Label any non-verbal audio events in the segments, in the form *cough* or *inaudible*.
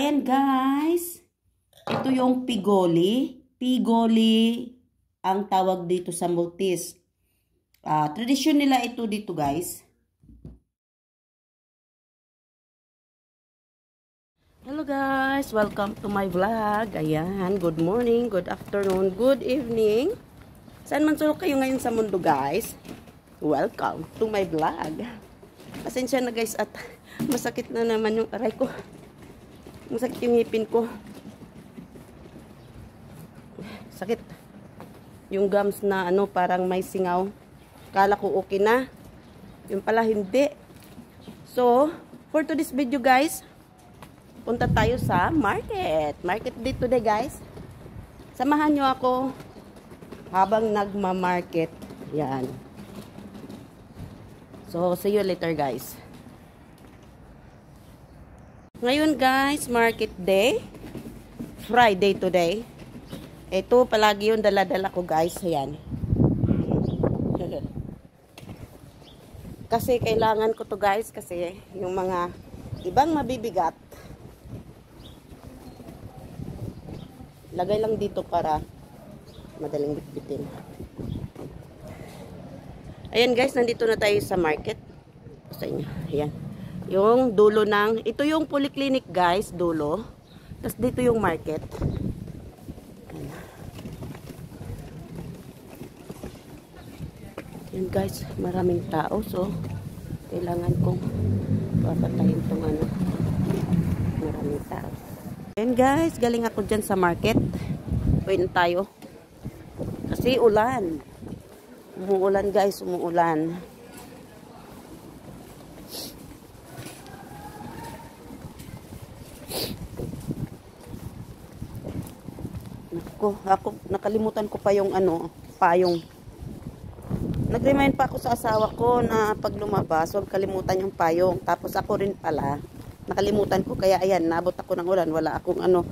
Ayan guys. Ito yung pigoli. Pigoli ang tawag dito sa Maltese. Uh, tradisyon nila ito dito guys. Hello guys, welcome to my vlog. Ayan, good morning, good afternoon, good evening. Saan man sulok kayo ngayon sa mundo guys? Welcome to my vlog. Pasensya na guys at *laughs* masakit na naman yung aray ko. Masakit yung ngipin ko. Sakit. Yung gums na ano parang may singaw. Kala ko okay na. Yung pala hindi. So, for today's video guys, punta tayo sa market. Market day today guys. Samahan nyo ako habang nagma-market. Yan. So, see you later guys. Ngayon guys, market day. Friday today. Ito palagi yung dala-dala ko guys. Ayan. kasi kailangan ko to guys kasi yung mga ibang mabibigat lagay lang dito para madaling bitbitin ayan guys nandito na tayo sa market sa inyo ayan yung dulo ng ito yung polyclinic guys dulo tapos dito yung market yan guys maraming tao so kailangan kong papatayin tong ano maraming tao Ayan guys, galing ako dyan sa market. Uwi tayo. Kasi ulan. Umuulan guys, umuulan. Ako, ako, nakalimutan ko pa yung ano, payong. Nag-remind pa ako sa asawa ko na pag lumabas, huwag kalimutan yung payong. Tapos ako rin pala, nakalimutan ko. Kaya ayan nabot ako ng ulan. Wala akong ano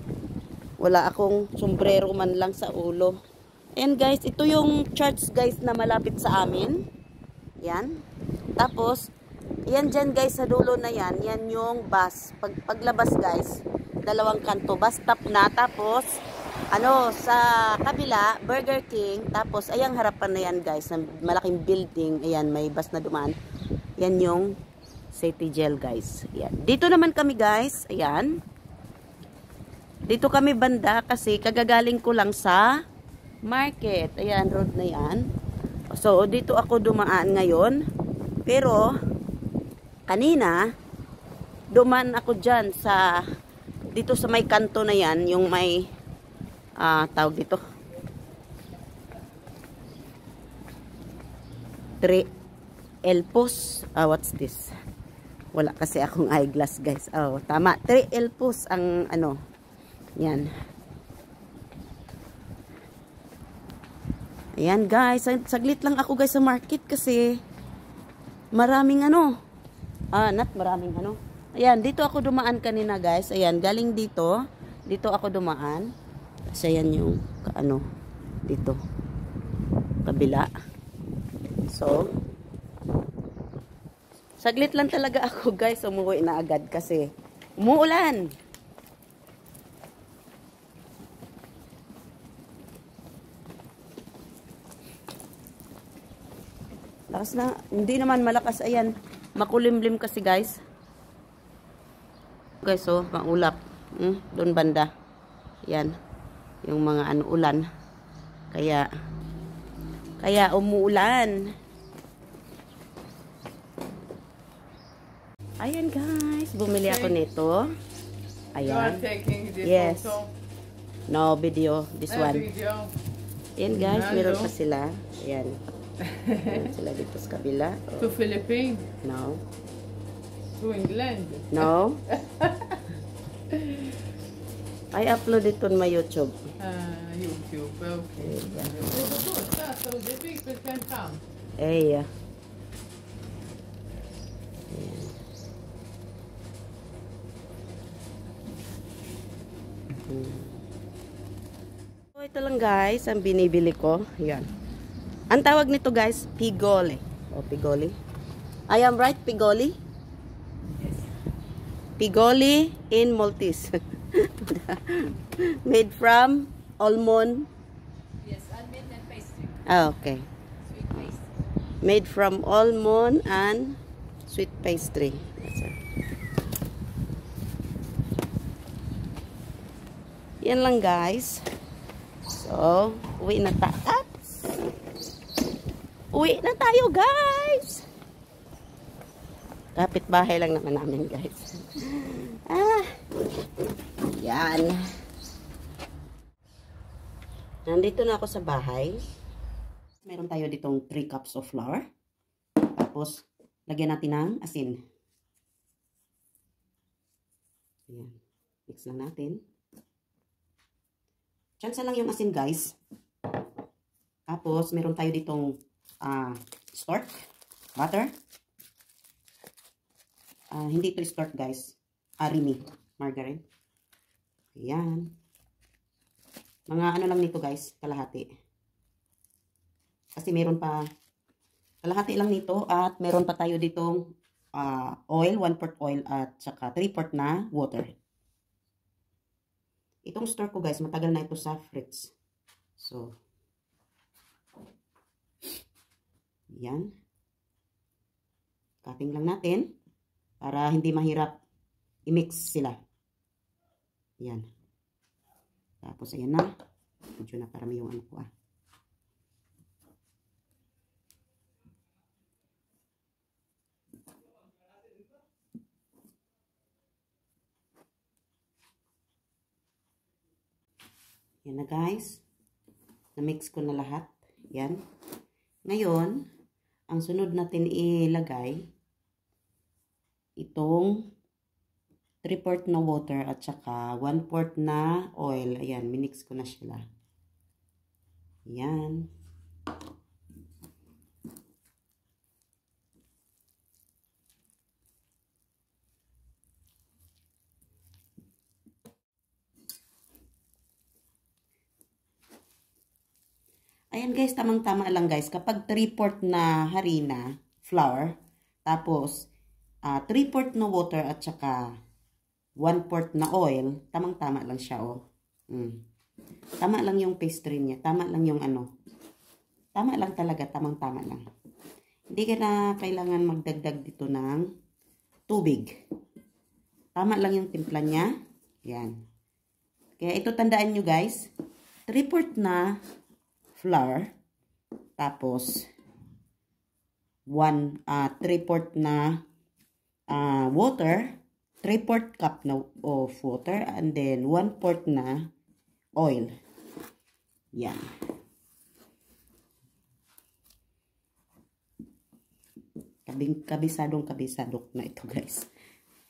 wala akong sombrero man lang sa ulo. Ayan guys ito yung church guys na malapit sa amin. Yan. Tapos yan dyan guys sa dulo na yan yan yung bus. Pag, paglabas guys dalawang kanto. Bus stop na. Tapos ano sa kabila Burger King tapos ayang harapan na yan guys na malaking building ayan may bus na dumaan yan yung City Gel guys. Ayan. Dito naman kami guys. Ayan. Dito kami banda kasi kagagaling ko lang sa market. Ayan, road na yan. So, dito ako dumaan ngayon. Pero, kanina, duman ako dyan sa, dito sa may kanto na yan, yung may, uh, tawag dito. Tre Elpos. Uh, what's this? Wala kasi akong eyeglass guys. Oh, tama. 3 elpos ang ano. Yan. Ayan guys. Saglit lang ako guys sa market kasi maraming ano. Ah, not maraming ano. Ayan, dito ako dumaan kanina guys. Ayan, galing dito. Dito ako dumaan. Kasi ayan yung ano dito. Kabila. So, Saglit lang talaga ako guys, umuwi na agad kasi umuulan. Lakas na, hindi naman malakas ayan. Makulimlim kasi guys. Guys, oh, maulap. Hmm, doon banda. Yan. Yung mga ano, ulan. Kaya, kaya umuulan. Ayan guys, bumili ako nito. Ayan. Yes. No video, this one. Ayan guys, meron pa sila. Ayan. Ayan *laughs* sila dito sa kabila. To Philippines? No. To England? No. *laughs* I upload it on my YouTube. Uh, YouTube, okay. Eh, yeah. So, ito lang guys, ang binibili ko. Yan. Ang tawag nito guys, pigoli. O, oh, pigoli. I am right, pigoli? Yes. Pigoli in Maltese. *laughs* *laughs* Made from almond. Yes, almond and pastry. Ah, okay. Sweet pastry. Made from almond and sweet pastry. That's it. Yan lang guys. So, uwi na tayo. Uwi na tayo guys. Kapit bahay lang naman namin guys. *laughs* Ah. Yan. Nandito na ako sa bahay. Meron tayo ditong 3 cups of flour. Tapos, lagyan natin ng asin. Ayan. Mix lang natin. Tsansa lang yung asin, guys. Tapos, meron tayo ditong uh, stork, butter. Uh, hindi ito stork, guys. Arimi, margarine. Ayan. Mga ano lang nito, guys, kalahati. Kasi meron pa, kalahati lang nito at meron pa tayo ditong uh, oil, 1 quart oil at saka 3 quart na water. Itong store ko guys, matagal na ito sa fridge. So, yan. Cutting lang natin para hindi mahirap i-mix sila. Yan. Tapos, ayan na. Medyo na parami yung ano ko ah. Yan na guys. Na-mix ko na lahat. Yan. Ngayon, ang sunod natin ilagay, itong 3 quart na water at saka 1 quart na oil. Ayan, minix ko na sila. Yan. Ayan guys, tamang-tama lang guys. Kapag 3-port na harina, flour, tapos uh, ah, 3-port na water at saka 1-port na oil, tamang-tama lang siya oh. Mm. Tama lang yung pastry niya. Tama lang yung ano. Tama lang talaga, tamang-tama lang. Hindi ka na kailangan magdagdag dito ng tubig. Tama lang yung timpla niya. Yan. Kaya ito tandaan nyo guys. 3-port na flour. Tapos, 1, uh, 3 quart na uh, water. 3 quart cup na of water. And then, 1 quart na oil. Yan. Kabing, kabisadong kabisadok na ito guys.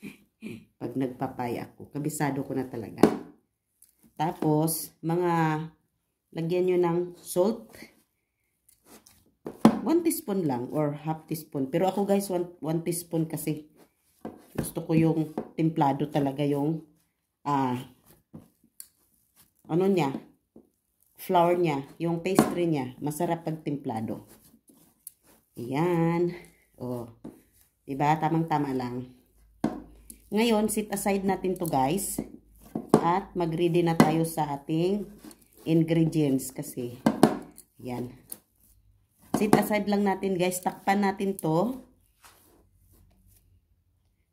*laughs* Pag nagpapay ako, kabisado ko na talaga. Tapos, mga Lagyan nyo ng salt. 1 teaspoon lang or half teaspoon. Pero ako guys, 1 teaspoon kasi gusto ko yung templado talaga yung ah, ano niya, flour niya, yung pastry niya. Masarap pag templado. Ayan. O, oh. diba? Tamang-tama lang. Ngayon, sit aside natin to guys. At mag-ready na tayo sa ating ingredients kasi. Yan. Sit aside lang natin guys. Takpan natin to.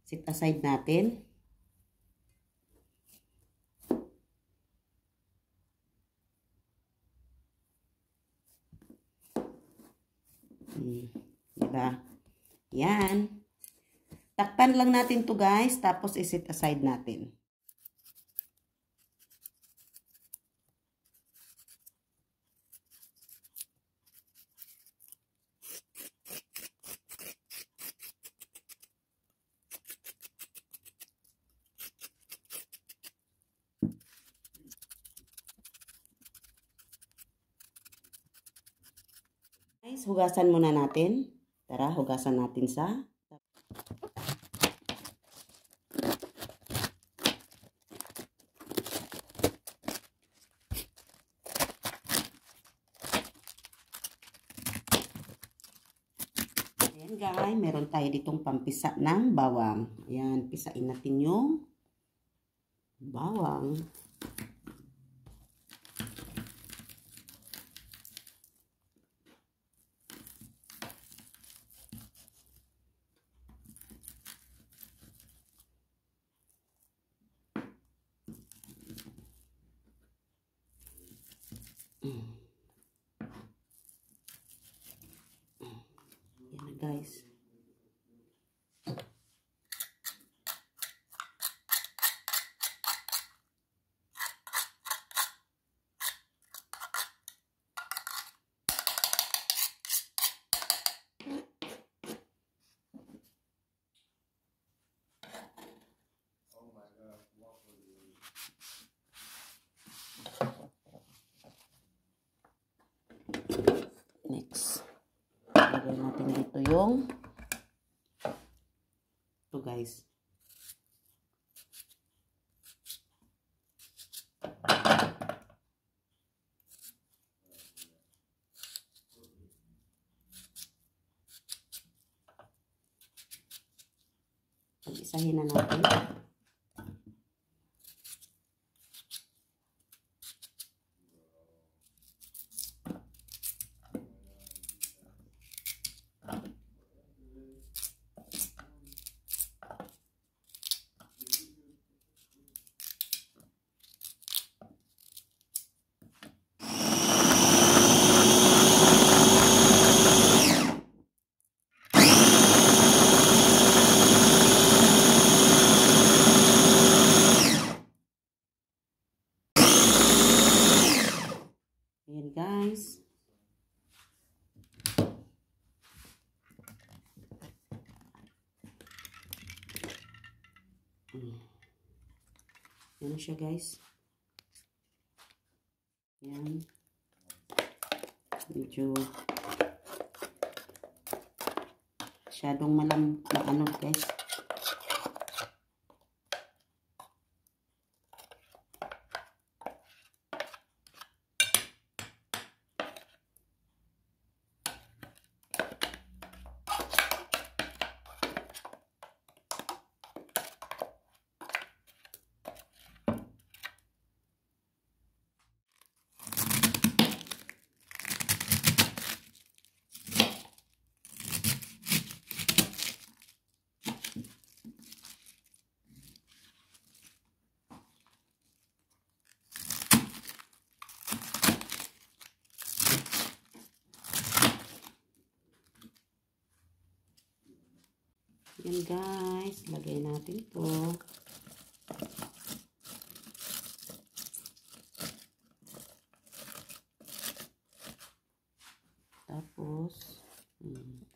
Sit aside natin. Hmm. Diba? Yan. Takpan lang natin to guys. Tapos isit aside natin. Guys, hugasan muna natin. Tara, hugasan natin sa Ayan guys, meron tayo ditong pampisa ng bawang. Ayan, pisain natin yung bawang. Yan na guys. Next. Lagay natin dito yung ito guys. ಚೆನ್ನಾಗಿ natin. Guys. Yan na siya guys. Yan. Medyo masyadong malam maano guys. Yan guys, lagay natin to. Tapos, hmm.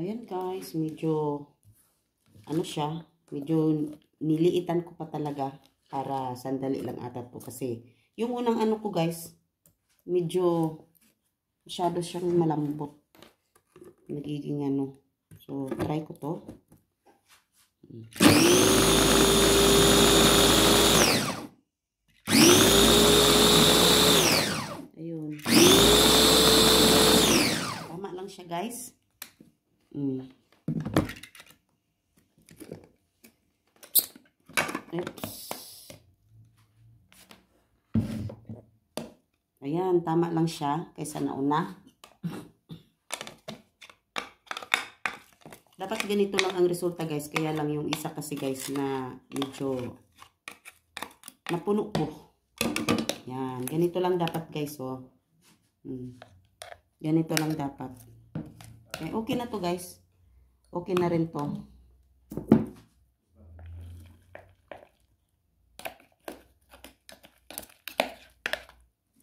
Ayan guys, medyo ano siya, medyo niliitan ko pa talaga para sandali lang ata po kasi yung unang ano ko guys, medyo masyado siyang malambot. Nagiging ano. So, try ko to. Ayun. Tama lang siya guys. Mm. Oops. Ayan, tama lang siya kaysa nauna. Dapat ganito lang ang resulta guys. Kaya lang yung isa kasi guys na medyo napuno ko. Yan. Ganito lang dapat guys, oh. Hmm. Ganito lang dapat. Okay, okay na to guys. Okay na rin to.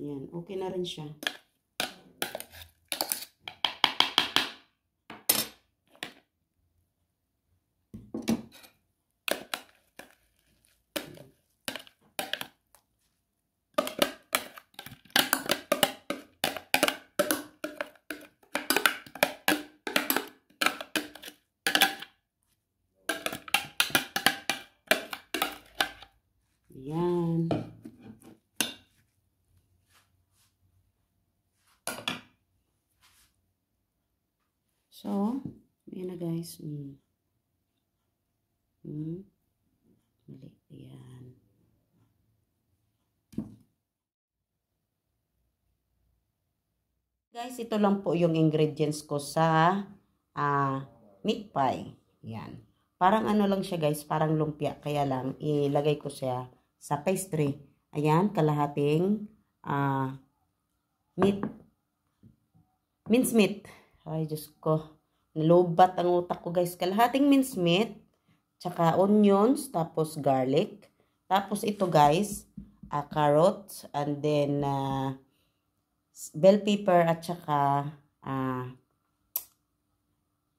Yan, okay na rin siya. Guys. Mm. Mm. Mali. Yan. Guys, ito lang po yung ingredients ko sa ah, meat pie. Yan. Parang ano lang siya guys, parang lumpia. Kaya lang, ilagay ko siya sa pastry. Ayan, kalahating ah, meat. Mince meat. Ay, Diyos ko. Nalubat ang utak ko guys. Kalahating mince meat. Tsaka onions. Tapos garlic. Tapos ito guys. ah, carrots. And then ah, bell pepper at saka ah,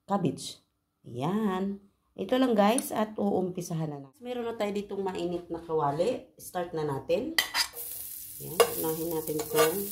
cabbage. Yan. Ito lang guys at uumpisahan na natin. Meron na tayo ditong mainit na kawali. Start na natin. Yan. Unahin natin itong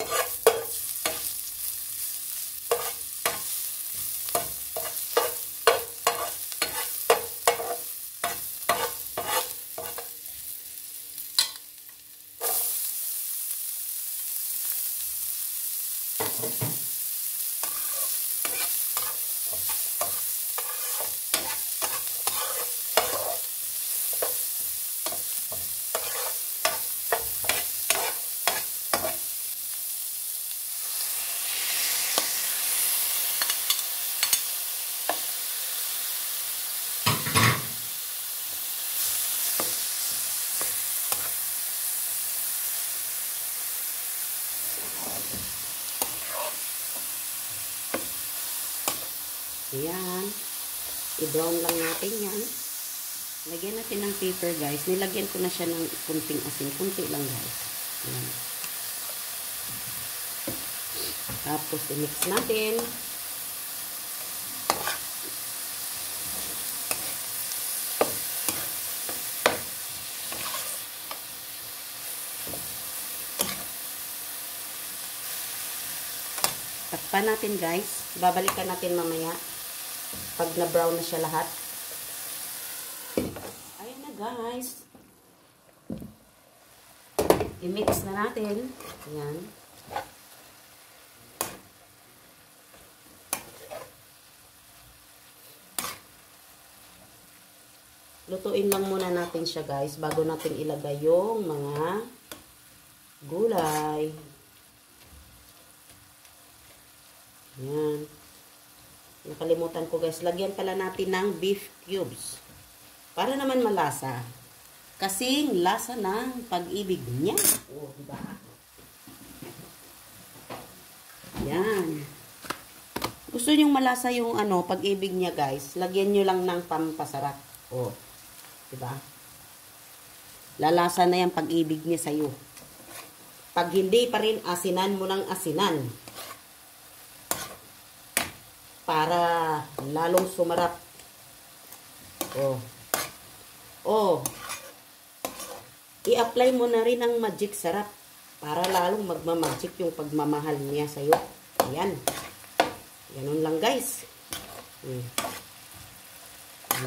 Ayan. I-brown lang natin yan. Lagyan natin ng paper guys. Nilagyan ko na siya ng kunting asin. Kunti lang guys. Ayan. Tapos i-mix natin. Takpan natin guys. Babalikan natin mamaya. Pag na-brown na siya lahat. Ayan na guys. I-mix na natin. Ayan. Lutuin lang muna natin siya guys bago natin ilagay yung mga gulay. Ayan. Nakalimutan ko guys. Lagyan pala natin ng beef cubes. Para naman malasa. Kasing lasa ng pag-ibig niya. O, oh, diba? Yan. Gusto nyong malasa yung ano, pag-ibig niya guys. Lagyan nyo lang ng pampasarap. O. Oh, diba? Lalasa na yung pag-ibig niya sa'yo. Pag hindi pa rin, asinan mo ng asinan para lalong sumarap. Oh. Oh. I-apply mo na rin ang magic sarap para lalong magmamagic yung pagmamahal niya sa'yo. Ayan. Ganun lang guys. Hmm.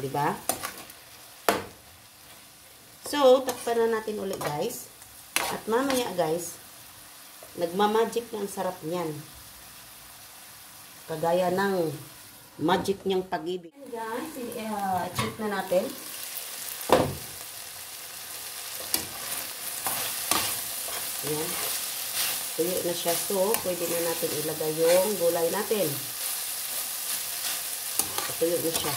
Di ba? So, takpan na natin ulit guys. At mamaya guys, nagmamagic na ang sarap niyan. Kagaya ng magic niyang pag-ibig. Guys, uh, check na natin. Ayan. Tuyo na siya. So, pwede na natin ilagay yung gulay natin. Tuyo na siya.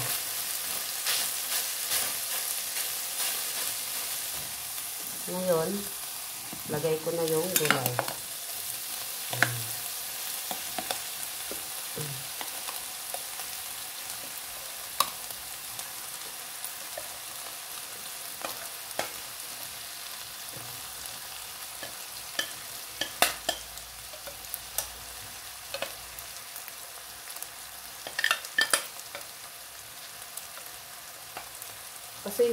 Ngayon, lagay ko na yung gulay.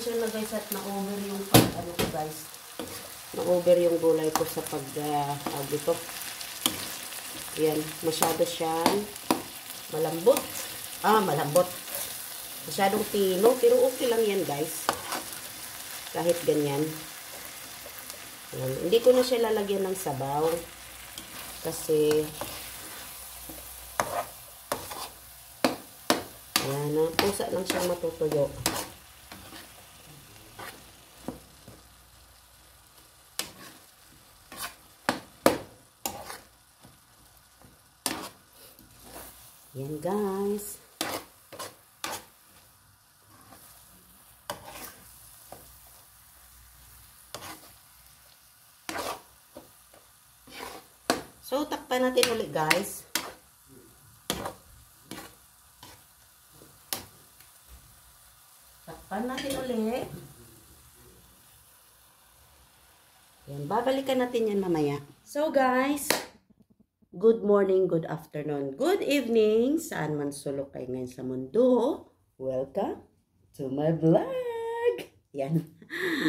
Pasensya na guys at na-over yung pag ano ko guys. Na-over yung gulay ko sa pag uh, uh, dito. Yan, masyado siyang malambot. Ah, malambot. Masyadong tino, pero okay lang yan guys. Kahit ganyan. Yan. Hindi ko na siya lalagyan ng sabaw. Kasi Ayan na, pusa lang siyang matutuyo. Yan guys. So, takpan natin ulit guys. Takpan natin ulit. Yan, babalikan natin yan mamaya. So guys, Good morning, good afternoon, good evening, saan man sulok kayo ngayon sa mundo. Welcome to my vlog. Yan.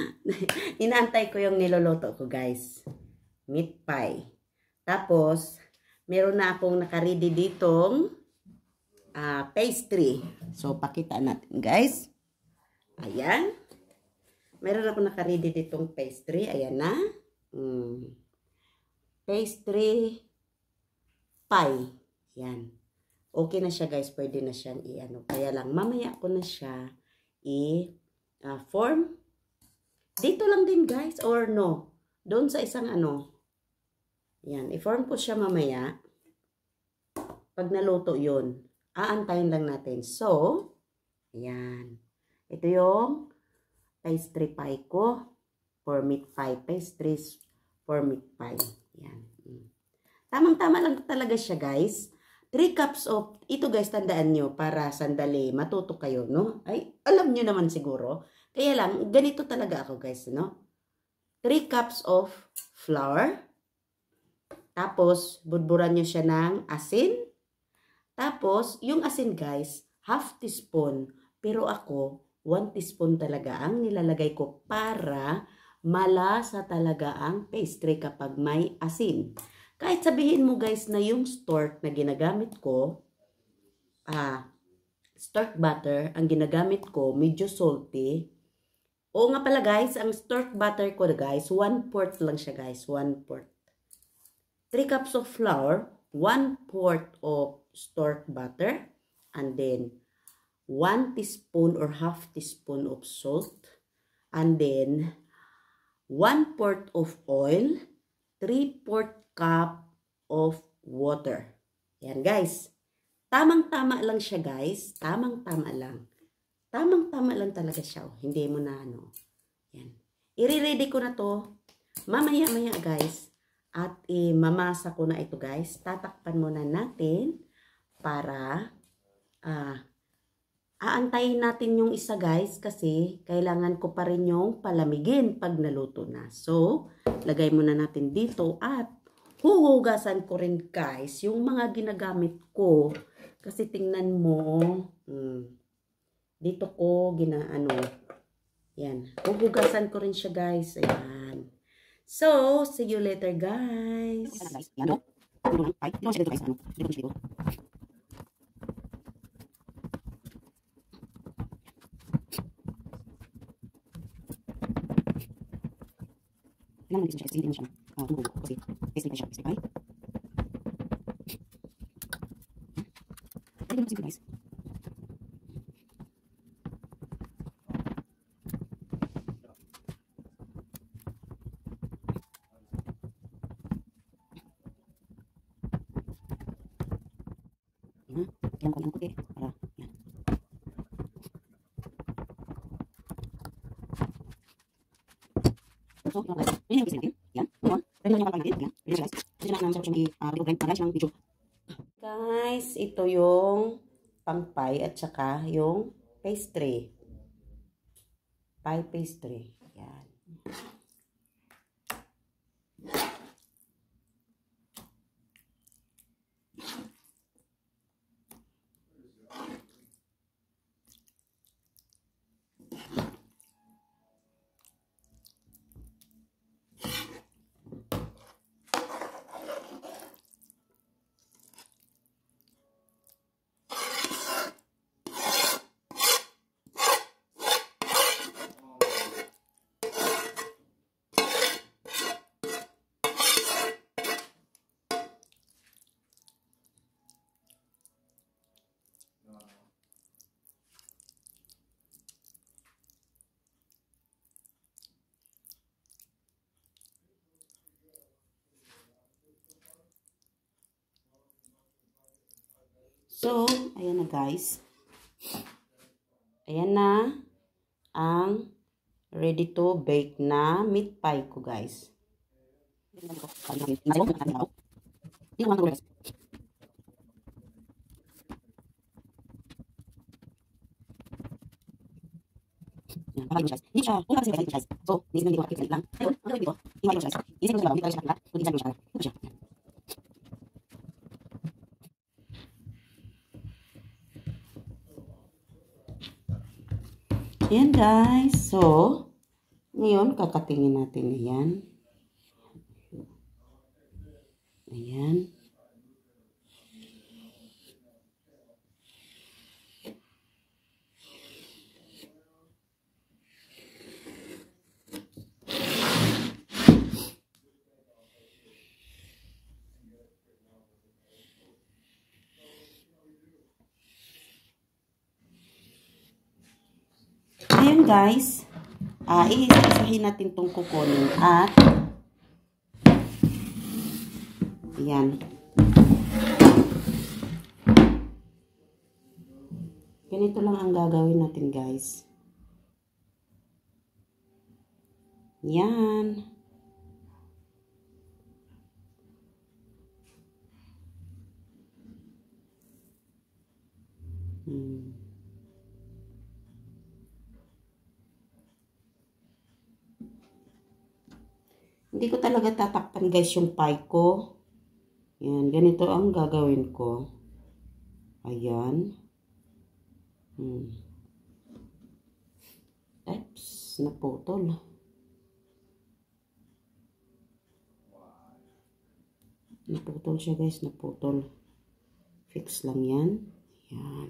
*laughs* Inaantay ko yung niloloto ko, guys. Meat pie. Tapos, meron na akong nakaredy ditong uh, pastry. So, pakita natin, guys. Ayan. Meron ako nakaredy ditong pastry. Ayan na. Mm. Pastry pie. Yan. Okay na siya guys. Pwede na siyang i-ano. Kaya lang, mamaya ko na siya i-form. Dito lang din guys. Or no. Doon sa isang ano. Yan. I-form ko siya mamaya. Pag naluto yun. Aantayin lang natin. So, yan. Ito yung pastry pie ko. For meat pie. Pastries for meat pie. Yan. Tamang-tama lang talaga siya, guys. 3 cups of, ito guys, tandaan nyo, para sandali, matuto kayo, no? Ay, alam nyo naman siguro. Kaya lang, ganito talaga ako, guys, no? 3 cups of flour. Tapos, budburan nyo siya ng asin. Tapos, yung asin, guys, half teaspoon. Pero ako, 1 teaspoon talaga ang nilalagay ko para malasa talaga ang pastry kapag may asin. Kahit sabihin mo guys na yung stork na ginagamit ko, ah, stork butter, ang ginagamit ko, medyo salty. Oo nga pala guys, ang stork butter ko guys, 1 quart lang siya guys, 1 quart. 3 cups of flour, 1 quart of stork butter, and then 1 teaspoon or half teaspoon of salt, and then 1 quart of oil, 3 quart cup of water. Yan guys. Tamang-tama lang siya guys. Tamang-tama lang. Tamang-tama lang talaga siya. Oh. Hindi mo na ano. Yan. I-ready ko na to. Mamaya-maya guys. At i-mamasa ko na ito guys. Tatakpan muna natin para ah, aantayin natin yung isa guys kasi kailangan ko pa rin yung palamigin pag naluto na. So, lagay muna natin dito at huhugasan ko rin guys yung mga ginagamit ko. Kasi tingnan mo, hmm, dito ko ginaano, yan, huhugasan ko rin siya guys, ayan. So, see you later guys. Yan o, ay, dito siya dito guys, ano, dito siya dito. Kailangan mag-isip siya kasi hindi mo siya uh, tumubo kasi tasty pa siya kasi ay Pwede mo kasi guys. Yan, kailangan ko lang kuti para yan. So, yun guys. Yun yung natin. Yan. Ngayon, ready na yung natin. Yan. Ready guys. Kasi na naman siya siya mag-i-grind uh, guys ng video. Guys, ito yung pang-pie at saka yung pastry. Pie pastry. Yan. So, ayan na guys. Ayan na ang ready to bake na meat pie ko guys. Yan, pakain mo siya guys. Hindi siya, kung kasi guys. So, hindi ko lang. Ayun, ang gawin dito, iwain mo siya. Isip mo siya ba, hindi ka siya. Kung mo siya. Ito siya. Ayan guys. So, ngayon kakatingin natin ayan. Ayan. Ayan guys, ah iisa-isahin natin tong kukunin at ayan. Ganito lang ang gagawin natin guys. Yan. Hindi ko talaga tatakpan guys yung pie ko. Yan, ganito ang gagawin ko. Ayan. Hmm. Oops, naputol. Naputol siya guys, naputol. Fix lang yan. Yan.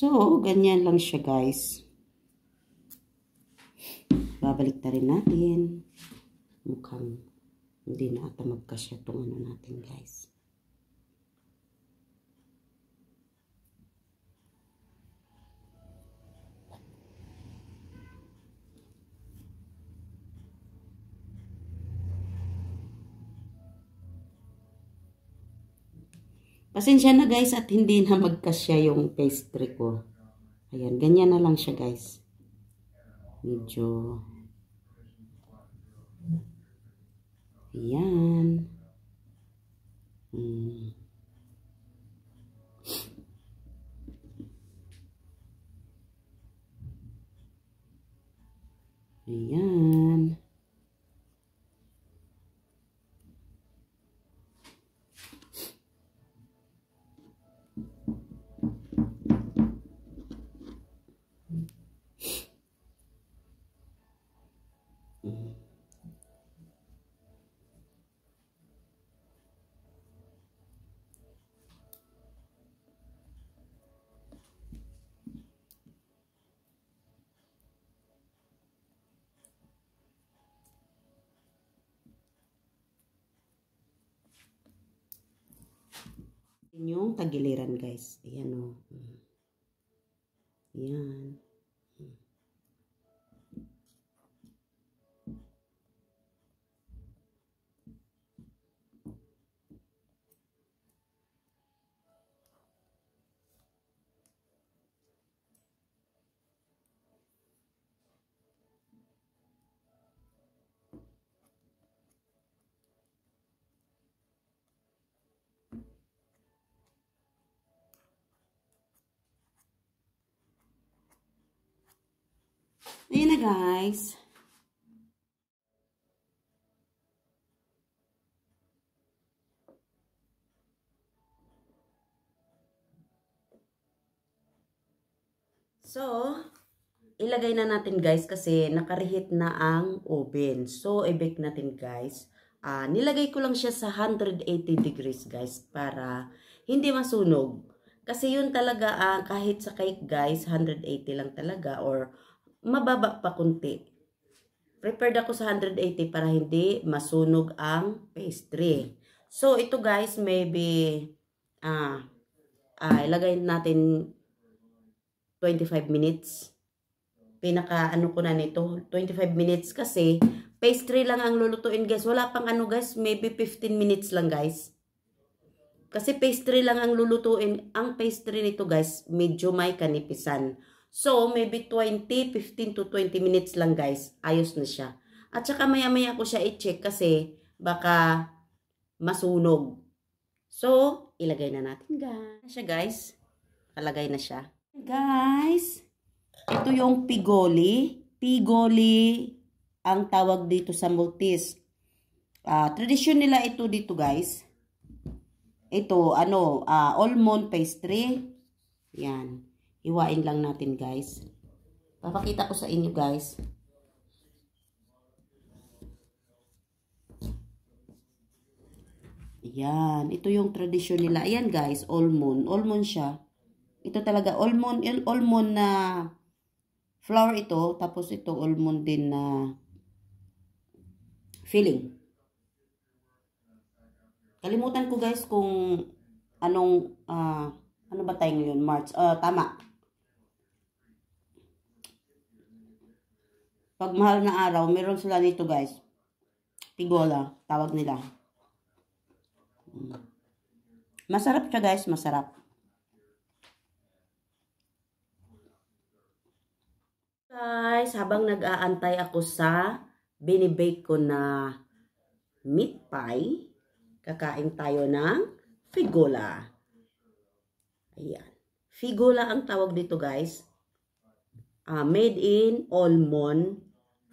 So, ganyan lang siya guys. Babalik na rin natin. Mukhang hindi na ata magkasya itong ano natin guys. Pasensya na guys at hindi na magkasya yung pastry ko. Ayan, ganyan na lang siya guys. Medyo... Ayan. Hmm. Ayan. Yung tagiliran guys. Ayan o. Ayan. Ayan na guys. So, ilagay na natin guys kasi nakarehit na ang oven. So, i-bake natin guys. Ah, nilagay ko lang siya sa 180 degrees guys para hindi masunog. Kasi yun talaga ah, kahit sa cake guys, 180 lang talaga or mababa pa kunti. Prepared ako sa 180 para hindi masunog ang pastry. So, ito guys, maybe, ah, ah ilagay natin 25 minutes. Pinaka, ano ko na nito, 25 minutes kasi, pastry lang ang lulutuin guys. Wala pang ano guys, maybe 15 minutes lang guys. Kasi pastry lang ang lulutuin. Ang pastry nito guys, medyo may kanipisan. So, maybe 20, 15 to 20 minutes lang guys. Ayos na siya. At saka maya-maya ko siya i-check kasi baka masunog. So, ilagay na natin guys. Siya guys. Kalagay na siya. Guys, ito yung pigoli. Pigoli ang tawag dito sa Maltese. Uh, tradisyon nila ito dito guys. Ito, ano, uh, almond pastry. Yan. Iwain lang natin guys. Papakita ko sa inyo guys. Yan. Ito yung tradisyon nila. Ayan guys, almond. Almond siya. Ito talaga, almond, almond na flour ito. Tapos ito, almond din na filling. Kalimutan ko guys kung anong, uh, ano ba tayo ngayon? March. Uh, tama. Pag mahal na araw, meron sila nito guys. Pigola, tawag nila. Masarap siya guys, masarap. Guys, habang nag-aantay ako sa binibake ko na meat pie, kakain tayo ng figola. Ayan. Figola ang tawag dito guys. Uh, made in almond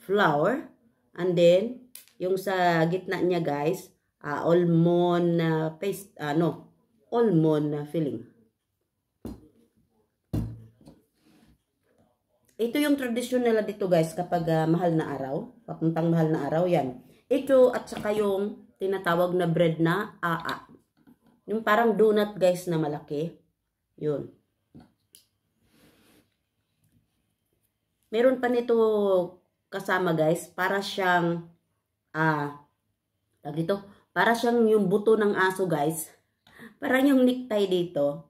flour. And then, yung sa gitna niya guys, uh, almond uh, paste, ano, uh, almond uh, filling. Ito yung tradisyon nila dito guys kapag uh, mahal na araw, papuntang mahal na araw, yan. Ito at saka yung tinatawag na bread na aa. Yung parang donut guys na malaki. Yun. Meron pa nito kasama guys, para siyang ah uh, dito, para siyang yung buto ng aso guys. Parang yung necktie dito.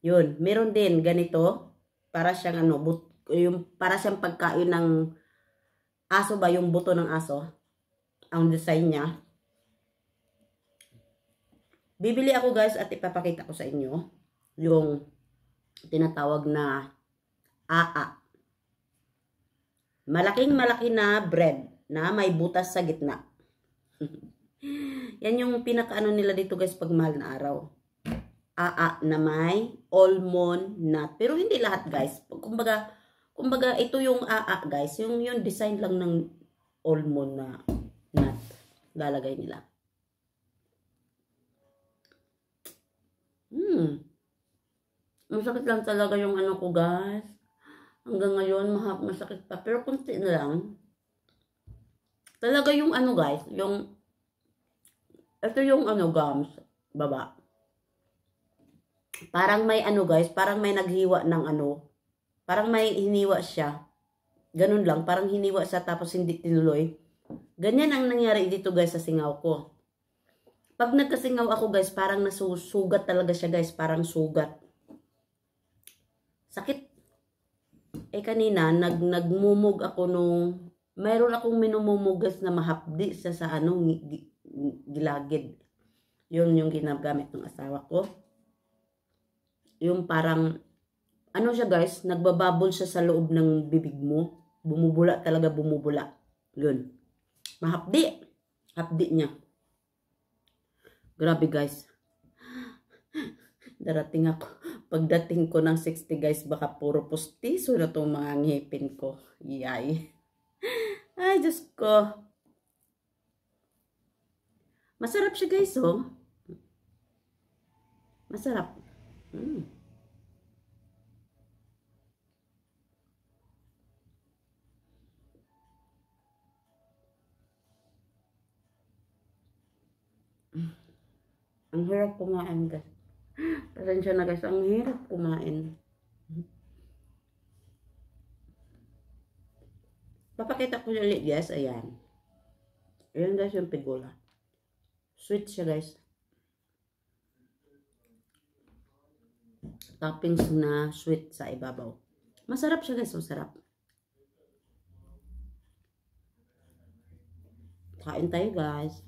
Yun, meron din ganito. Para siyang ano, but, yung para siyang pagkain ng aso ba yung buto ng aso. Ang design niya. Bibili ako guys at ipapakita ko sa inyo yung tinatawag na aa. Malaking malaki na bread na may butas sa gitna. *laughs* Yan yung pinakaano nila dito guys pag mahal na araw. Aa na may almond nut. Pero hindi lahat guys. Kumbaga, kumbaga ito yung aa guys. Yung, yung design lang ng almond na nut. Lalagay nila. Hmm. Masakit lang talaga yung ano ko guys. Hanggang ngayon, masakit pa. Pero kunti na lang. Talaga yung ano guys, yung, ito yung ano gums, baba. Parang may ano guys, parang may naghiwa ng ano, parang may hiniwa siya. Ganun lang, parang hiniwa siya tapos hindi tinuloy. Ganyan ang nangyari dito guys sa singaw ko. Pag nagkasingaw ako guys, parang nasusugat talaga siya guys, parang sugat. Sakit. Eh kanina, nag, nagmumug ako nung, mayroon akong minumumugas na mahapdi sa sa ano, gi- gi- gilagid. Yun yung ginagamit ng asawa ko. Yung parang, ano siya guys, nagbababol siya sa loob ng bibig mo. Bumubula talaga, bumubula. Yun. Mahapdi. Hapdi niya. Grabe guys. Darating ako. Pagdating ko ng 60 guys, baka puro pustiso na itong mga ngipin ko. Yay. Ay, Diyos ko. Masarap siya guys, oh. Masarap. Mm. Ang hirap kumain, guys. Pasensya na, guys. Ang hirap kumain. Papakita ko ulit, guys. Ayan. Ayan, guys, yung pigula. Sweet siya, guys. Toppings na sweet sa ibabaw. Masarap siya, guys. Masarap. Kain tayo, guys.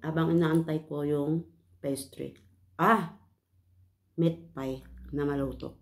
Abang inaantay ko yung pastry. Ah! Meat pie na maluto.